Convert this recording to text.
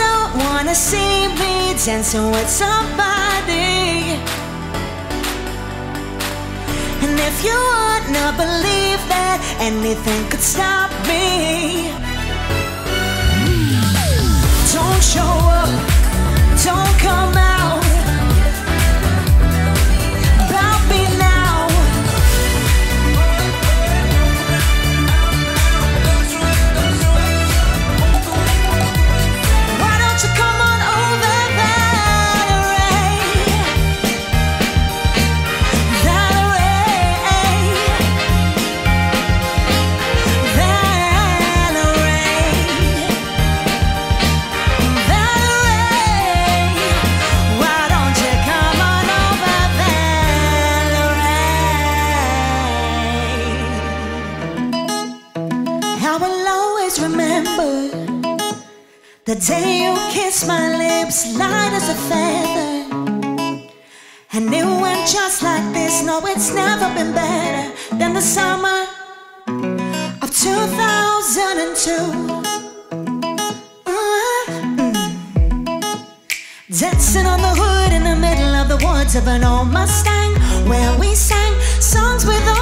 wanna see me dancing with somebody. And if you wanna believe that anything could stop me, don't show always remember. The day you kissed my lips, light as a feather. And it went just like this. No, it's never been better than the summer of 2002. Mm. Dancing on the hood in the middle of the woods of an old Mustang, where we sang songs with